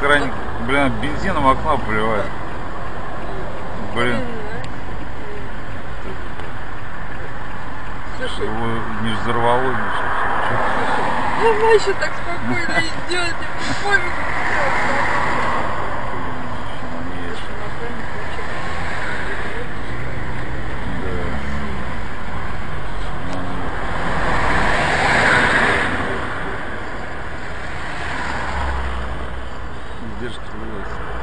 Краник, блин, бензином окна поливает. Блин. Его не взорвало ничего. Она еще так спокойно идет, пофигу. поддержки милиции